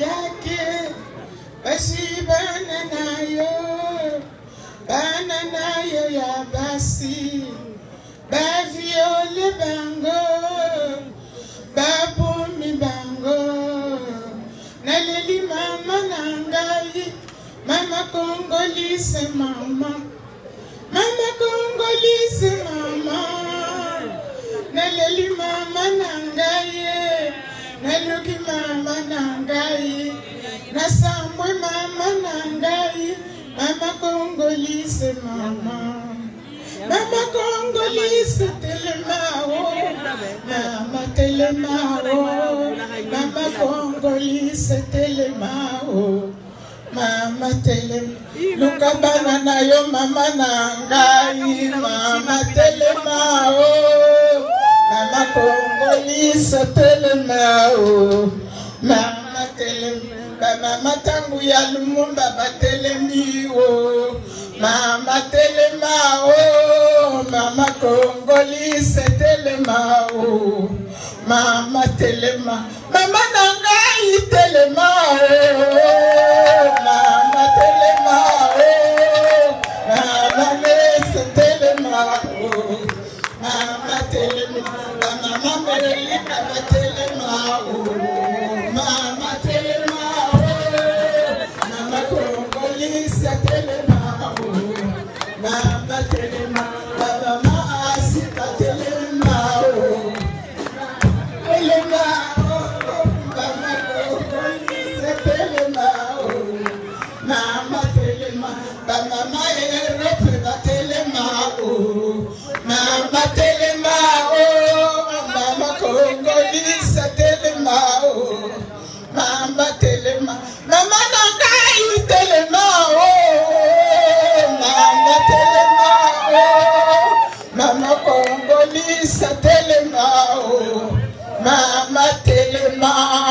yake basi bana nayo bana nayo ya basi baviole bango babumi bango naleli mama na ngai mama kongolise mama mama kong nasambwe mama na ngai mama kongolise mama mama kongolise telemao mama telemao mama kongolise telemao mama telema luka bana na yo mama na ngai mama telemao mama kongolise telemao mama mama ntango ya lumumba batelemi o oh. mama telema o oh. mama kongolise telema o oh. mama telema mama na ngai telema o mama telema o mama mese telema o mama telema mama melelika batelema mama telema ba mama erefe ba telema o oh. oh. mama telema o oh. mama kongolisa telema o mama telema mama na ngai telema o mama telema o mama kongolisa telema o mama telema o